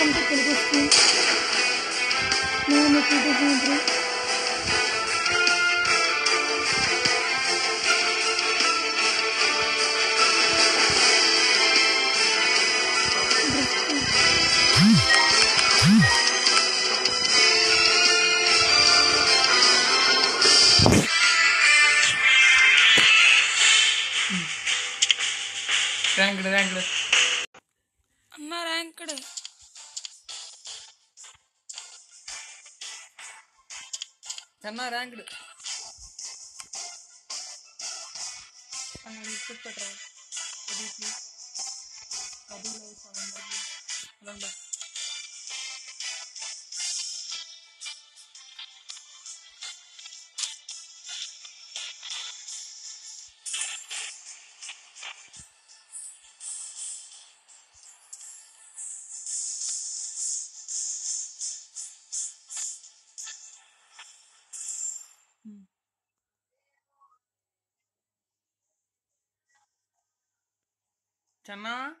Welcome to Telugu school నేను మీ TT chana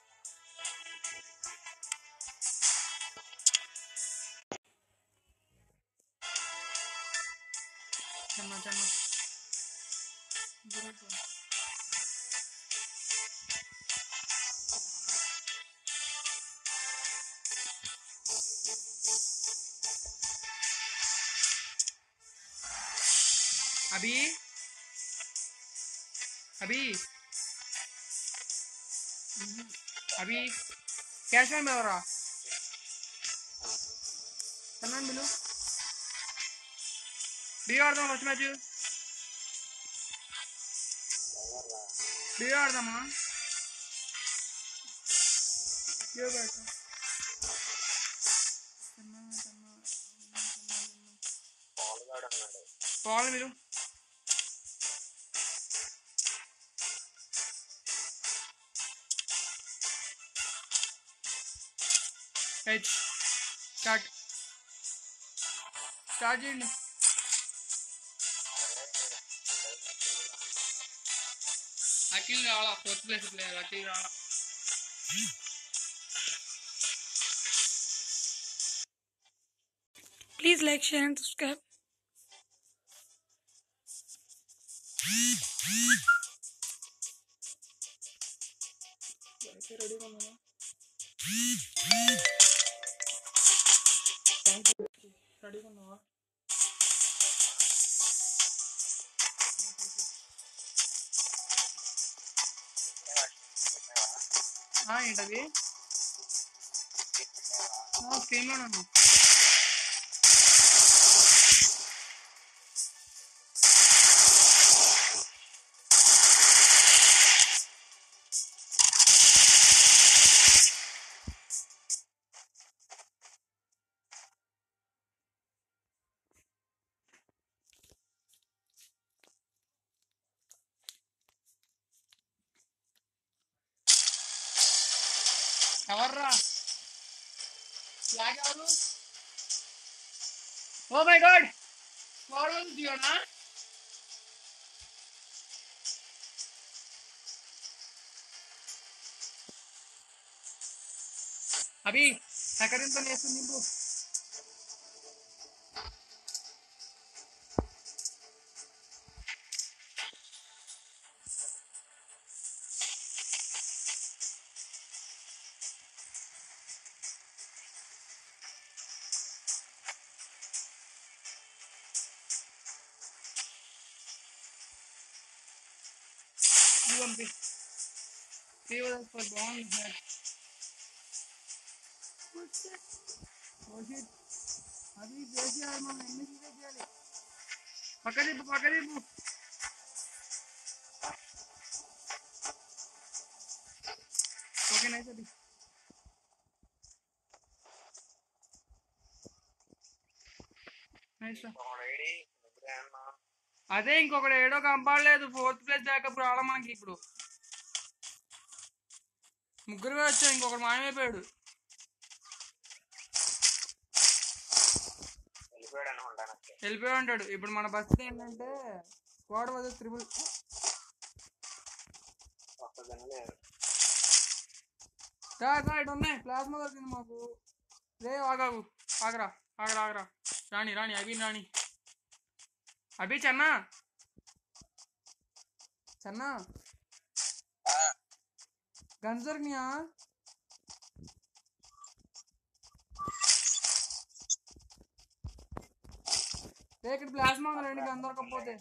अभी cash में हो रहा तमाम below bir yardım açmacı. Bir yardım ha. Yok artık. Bağlı mı? H. Start. starting. I killed Akil Rala, fourth place player. I Akil Rala. Please like, share, and subscribe. ఏంటది స్క్రీన్లోనే ఉన్నాను ఎవర్రా flag ఎవరు oh my god squad one దియోనా Abhi ఎక్కడింత నేస్తుంది fever బాగుంది sir ఓషిట్ అది చేసేయాలి మనం ఎన్ని చేయాలి పక్క దిప్పు పక్క దిప్పు ఓకే నైస్ అది ఇంకొకటి ఏడో కంపాడలేదు ఫోర్త్ ప్లేస్ బ్యాకప్ రావడం మనకి ఇప్పుడు. ముగ్గురు వచ్చాయి ఇంకొకటి మాయమైపోయాడు. వెళ్ళిపోయాడు వెళ్ళిపోయి ఉంటాడు ఇప్పుడు మన బస్సు ఏంటంటే కోడ వద్ద త్రిబుల్ ఇటు ఉన్నాయి. ప్లాస్మా దొరికింది మాకు. రే ఆగాగు ఆగరా ఆగరా ఆగరా. రాణి రాణి అభి రాణి. అభి చెన్నా. చెన్నా. గన్స్ దొరికినాయా రే ఇక్కడ ప్లాస్మా ఉంది రండి గన్ దొరకకపోతే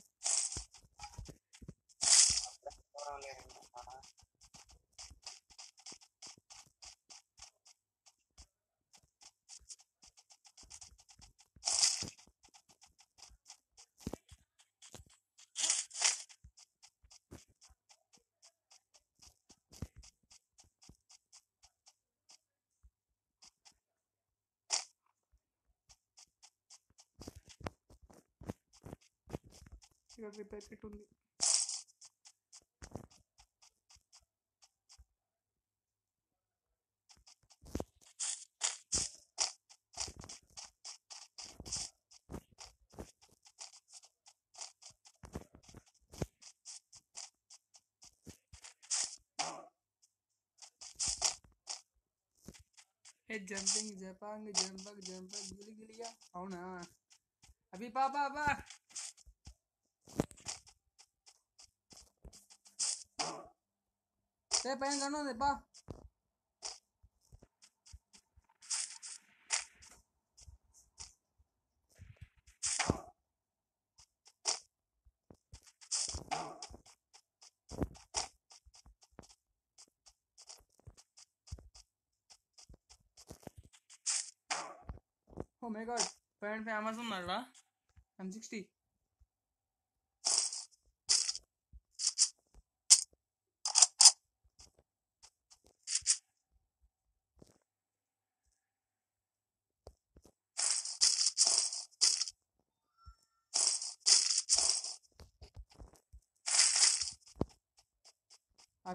ఇక్కడ రిపేర్ కిట్ ఉంది ఏ జంపింగ్ జపాంగ్ జంపక్ జంపక్ గిలి గిలియా అవునా అభి పాపా Te vengono de pa. Oh my god, parent famous on Narva. M60.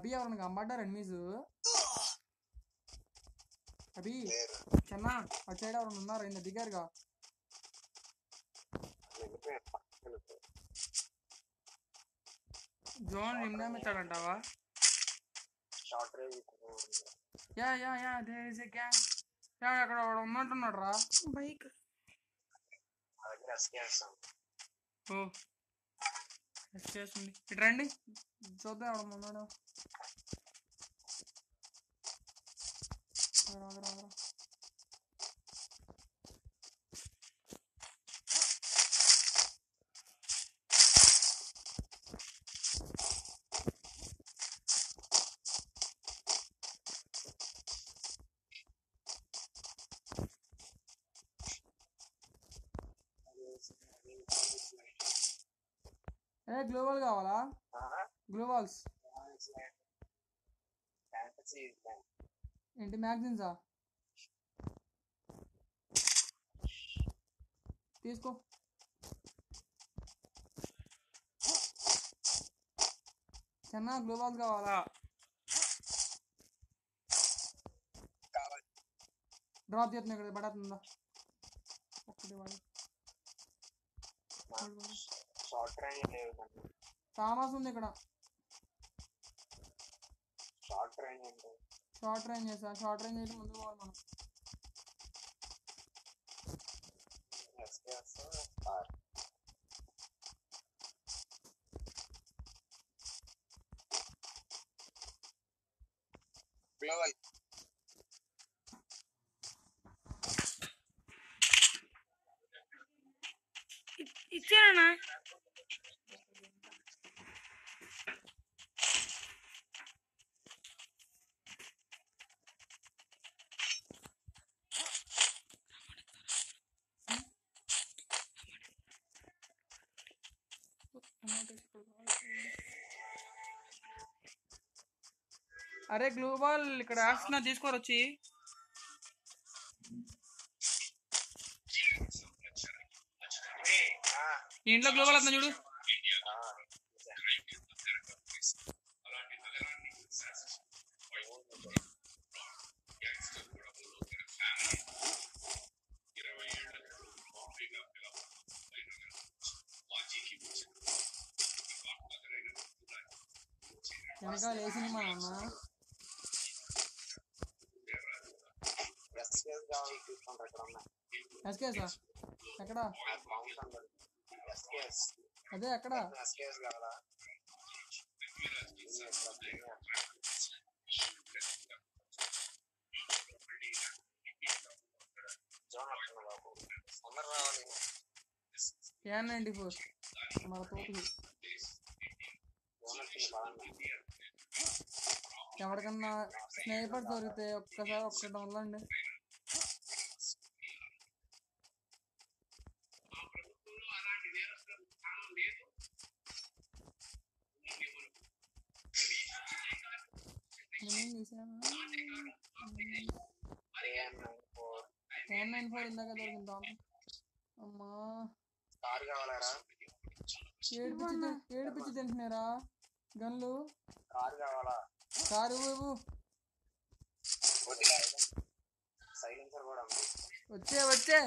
అభి ఎవరన్నా కమ్మడ్డారు ఎనిమిస్ అభి లేరు చెన్నా అటు సైడ్ ఎవరన్నా ఉన్నారు ఇంత దిగారుగా వెళ్ళిపోయాడు పక్కకి వెళ్ళిపోయాడు జోన్ రిమ్ డ్యామేజ్ అంటావా short range yeah yeah yeah there is a gang yeah అక్కడ వాడు ఉన్నట్టున్నాడు రా బైక్ మా దగ్గర ఎస్కేస్తాం ఓ చేసింది ఇటు రండి. చూద్దాం ఎవడ ఉన్నాడు The magazines are. तेज को चना ग्लोबल का वाला ड्रॉप दिया तुमने बड़ा तुमने पकड़े वाले शॉर्ट रेंज ले तामा सुन निकड़ा शॉर्ट रेंज షార్ట్ రేంజ్ చేసా షార్ట్ రేంజ్ అయితే ముందుకు పోవాలి మనం ఎస్కేఎస్ స్టార్ గ్లోబల్ అరే గ్లోబల్ ఇక్కడ వేస్తున్నా తీసుకోరు వచ్చి. ఇంట్లో గ్లోబల్ వస్తున్నా చూడు. ఎస్కేస్ కావాలి ఎక్కడ? ఉన్నాయి ఎస్కేసా ఎక్కడ అదే ఎక్కడ? ఎస్కేస్ కావాలా జోన్ బాబు నైంటీ ఫోర్ మన తోటి ఎవరికన్నా స్నేహితుడు దొరికితే ఒక్కసారి ఒక్కటి డౌన్లో అండి చేశాను ఏఎం నైన్ ఫోర్ ఇందాక దొరికింది అమ్మా. కార్ కావాలరా ఏడిపించి ఏడిపించి తింటున్నారా? గన్లు? కార్ వచ్చే వచ్చే.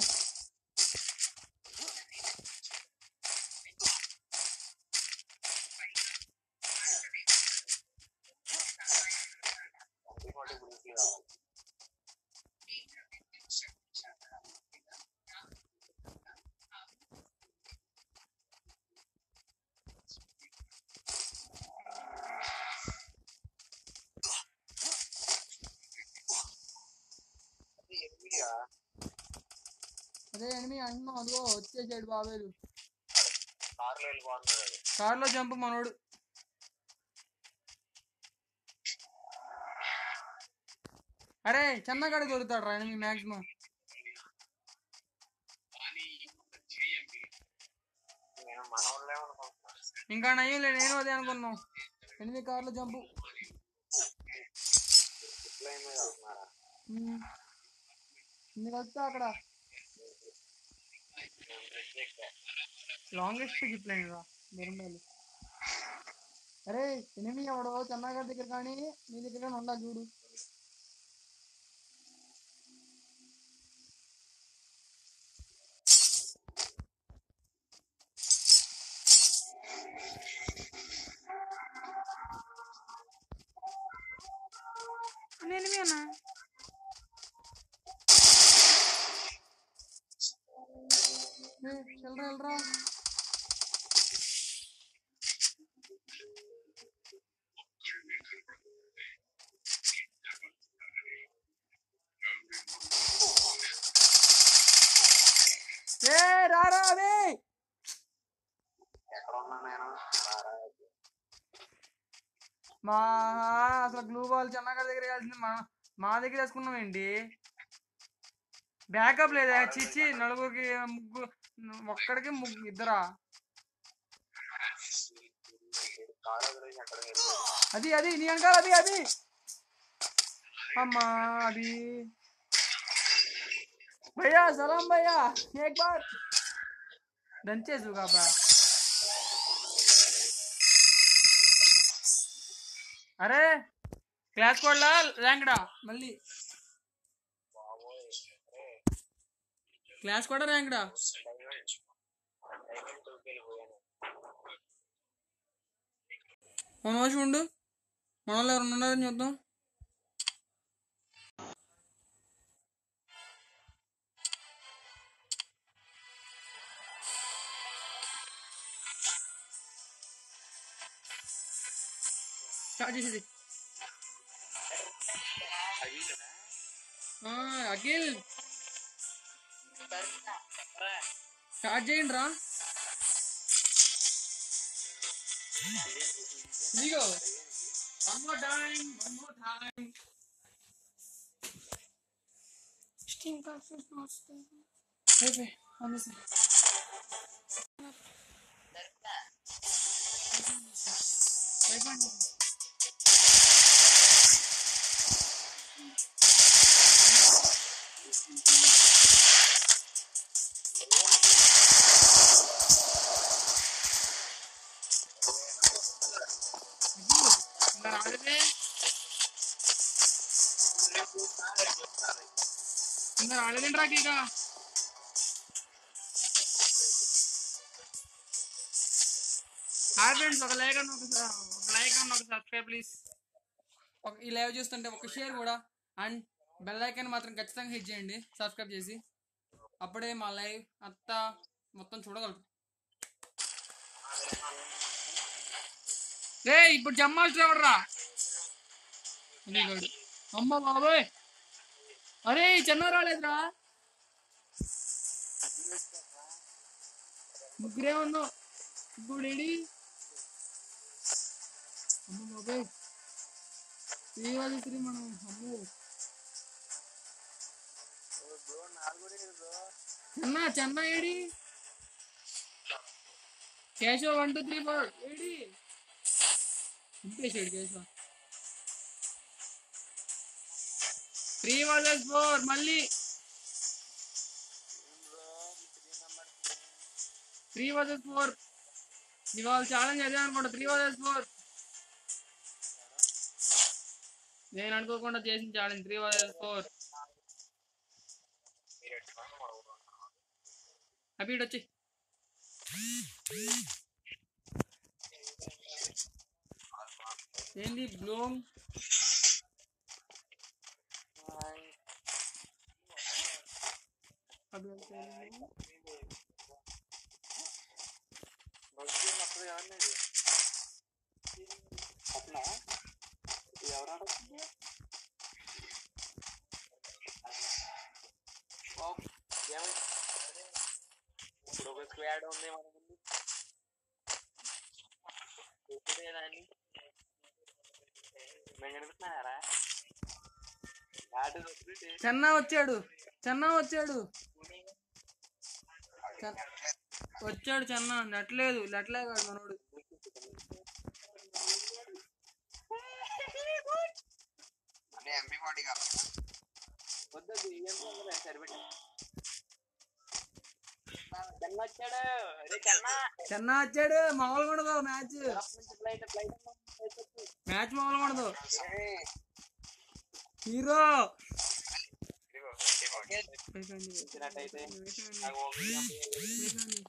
అదిగో వచ్చేసాడు బాబేలు. కార్లో జంప్ మనోడు. అరే చెన్నగాడి దొరుకుతాడు రా వాళ్ళే అనుకుంటున్నాను ఇంకా నయ్యం లేదు నేను అదే అనుకున్నాం. ఎనిమిది కార్లో జంపు. ఇన్ని కలిస్తే అక్కడ. లాంగెస్ట్ జిప్ లైన్ రా బెరంబేలు అరే ఎనిమిది ఎవడో చెన్నగాడి దగ్గర కానీ నీ దగ్గర ఉండాలి చూడు. వెళ్ళరా వెళ్ళరా? ఏ రారా అదే. మా అసలు గ్లూ బాల్ చెన్నగారి దగ్గర వేయాల్సింది మా మా దగ్గర వేసుకున్నాం ఏంటి? బ్యాకప్ లేదా? చిచ్చి నలుగురికి ముగ్గు ఒక్కడికి ముగ్గు ఇద్దరా కార్ వదిలేసి ఎక్కడ వెళ్ళిపోయాడు అది అది నీ వెనకాల అది అది అమ్మా అది భయ్యా సలాం భయ్యా ఏక్ బార్ దంచేసు కాబా అరే క్లాస్ కోడ్లా ర్యాంక్డా మళ్ళీ బాబోయ్ అరే క్లాస్ కూడా ర్యాంక్డా ఒక ఉండు. మన వాళ్ళు ఎవరు ఉన్నారని చూద్దాం. స్టార్ట్ చేసేది. అఖిల్. స్టార్ట్ చేయండి రా Zero. One more time. One more time. Steam Pass is not stable. Hey, wait. One is it? Right one is it? ఇక హాయ్ ఫ్రెండ్స్ ఒక లైక్ ఒక ఒక లైక్ అన్న ఒక సబ్స్క్రైబ్ ప్లీజ్ ఒక ఈ లైవ్ చూస్తుంటే ఒక షేర్ కూడా అండ్ బెల్ ఐకాన్ మాత్రం ఖచ్చితంగా హిట్ చేయండి సబ్స్క్రైబ్ చేసి. అప్పుడే మా లైవ్ అంతా మొత్తం చూడగలరు ఇప్పుడు జమ్మాస్టర్ ఎవడరా. అమ్మ బాబోయ్. అరే చిన్న రాలేదురా. ముగ్గురే ఉన్నావు గుడి ఏడి అమ్మ బాబోయ్. త్రీ వాళ్ళు త్రీ మనం అమ్ము. చెన్న చెన్న AD? Keshav one two three four AD? ఇంపేసాడు కేశవ? త్రీ వర్సెస్ ఫోర్ మళ్ళీ. Three versus four. ఇవాళ ఛాలెంజ్ అదే అనుకుంటా త్రీ వర్సెస్ ఫోర్. నేను అనుకోకుండా చేసిన ఛాలెంజ్ త్రీ వర్సెస్ ఫోర్. మీరు వచ్చి. ఏంది బ్లూమ్ అట్లా ఎవరు ఇప్పుడు ఒక స్క్వాడ్ ఉంది మన ముందు. ఇప్పుడే దాన్ని మేము కనిపిస్తున్నారా ఆడు వస్తుంది చెన్న వచ్చాడు చెన్న వచ్చాడు. వచ్చాడు చెన్న నెట్లేదు నెట్లే కాదు మనోడు. అంటే ఎంపీ ఫార్టీ కాదు వద్దు ఏం సరిపెట్టి చెన్న వచ్చాడు. అరే చెన్న చెన్న వచ్చాడు మామూలుగా ఉండదు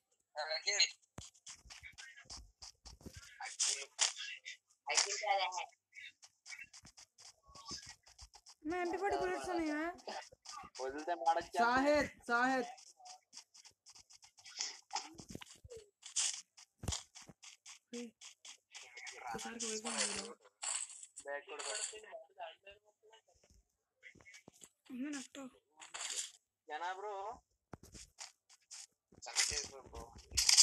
మ్యాచ్ ఫ్లైట్ ఫ్లైట్ మ్యాచ్ మామూలుగా ఉండదు హీరో ఇచ్చినట్టయితే ఎంపీ ఫార్టీ బుల్లెట్స్ ఉన్నాయా వదిలితే మాడొచ్చా సాహెద్ సాహెద్ బ్యాగ్ కూడా ఉంది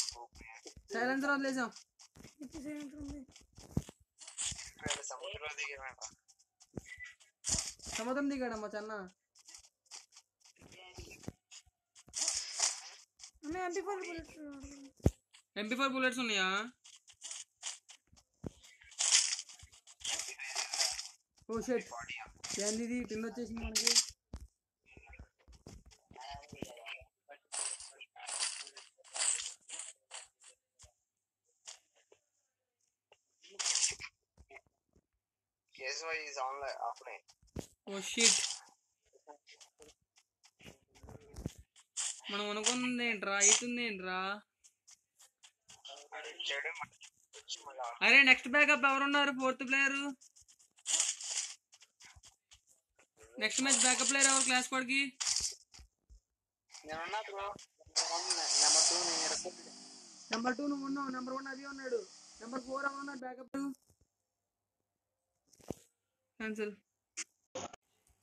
నాకు జనా బ్రో సైలెన్సర్ వదిలేసాం ఇది సైలెంట్ ఉంది సముద్రంలో దిగేమంట సముద్రం దిగాడమ్మా చెన్న అన్న MP forty bullets MP four bullets ఉన్నాయా ఓ షెట్ ఏంది ఇది టిన్ వచ్చేసింది మనకి case is online offline oh shit మనం అనుకున్నది ఏంట్రా? అవుతుంది ఏంట్రా? అరే నెక్స్ట్ బ్యాకప్ ఎవరున్నారు? Fourth player next match backup player ఎవరు? క్లాస్ కోడ్కి నెంబర్ టూ నువ్వు ఉన్నావు. నెంబర్ వన్ అవి ఉన్నాడు. నెంబర్ ఫోర్ ఎవరు ఉన్నాడు backup Cancel.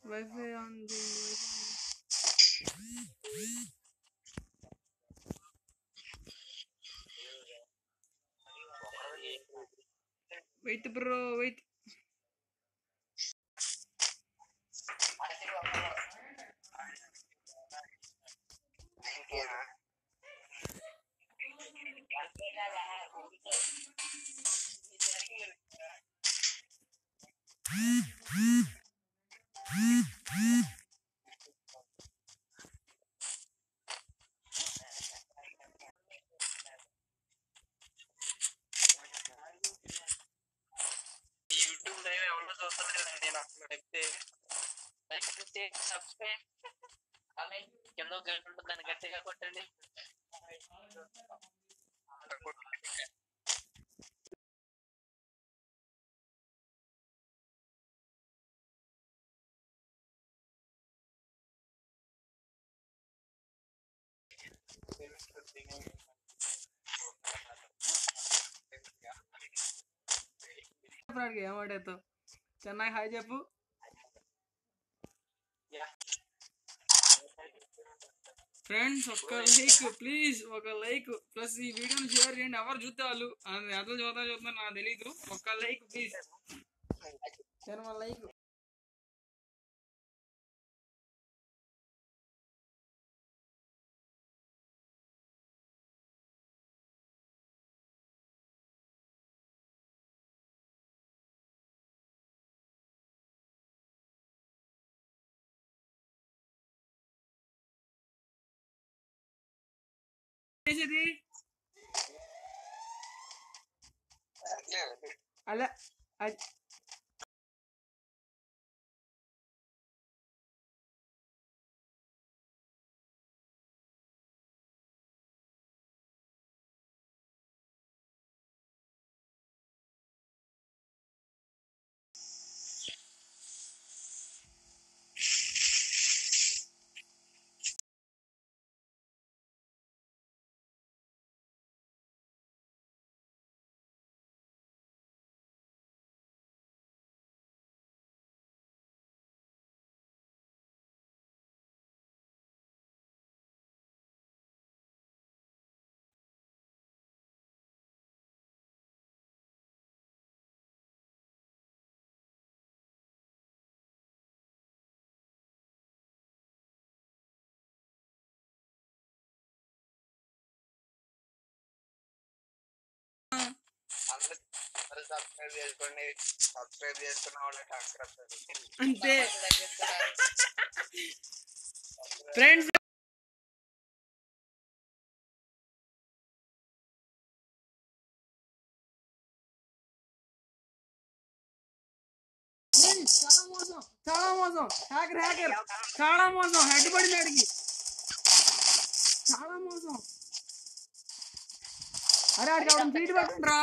Wi-Fi on the Wait, bro. Wait. ఏమాడేతో చెన్నై హాయ్ చెప్పు. ఫ్రెండ్స్ ఒక లైక్ ప్లీజ్ ఒక లైక్ ప్లస్ ఈ వీడియోని షేర్ చేయండి. ఎవరు చూస్తే వాళ్ళు? అది అర్థం చూద్దాం చూద్దా నాకు తెలీదు. ఒక్క లైక్ ప్లీజ్ లైక్ ഇത് അല്ല అంతే ఫ్రెండ్స్ చాలా మోసం చాలా మోసం హ్యాకర్ హ్యాకర్ చాలా మోసం హెడ్ పడింది అడిగి చాలా మోసం అరే ఆడికి అవడం సీట్ పెట్టండి రా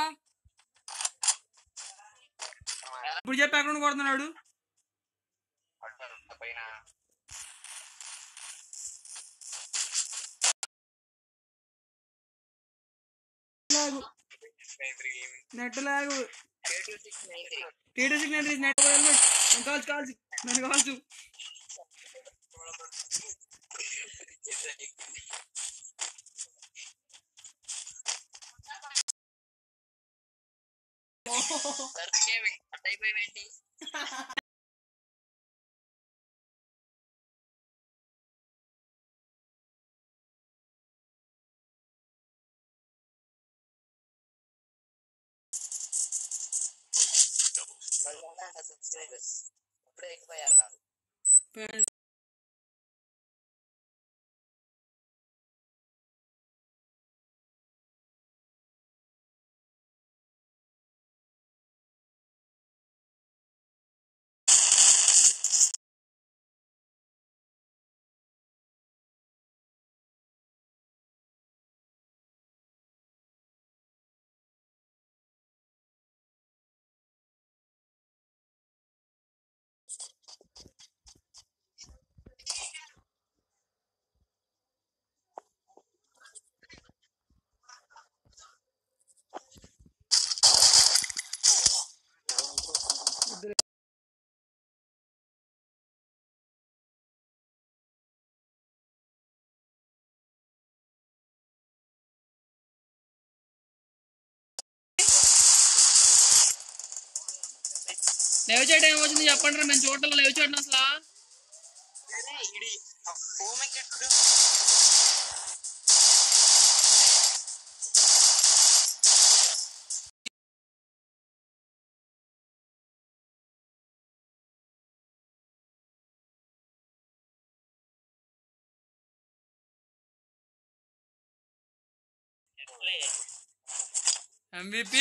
ఇప్పుడు చెప్పి ఎక్కడ కొడుతున్నాడు? నెట్ లాగు. Net sixty signal net helmet నేను కాల్చు కాల్చు నన్ను కాల్చు. అయిపోయింది సబ్స్క్రైబర్స్ ఇప్పుడే ఎక్కువయ్యారా లేవ్ చేయడం ఏమొచ్చింది చెప్పండి మేము చూడటం లేవ్ చేయడం అసలు MVP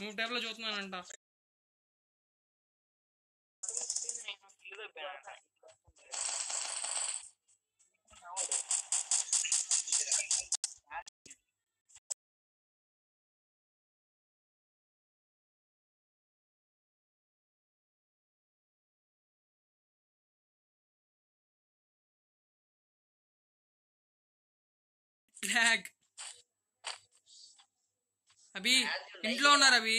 నువ్వు టైప్లో చూస్తున్నానంట ల్యాగ్ అభి ఇంట్లో ఉన్నారు అభి.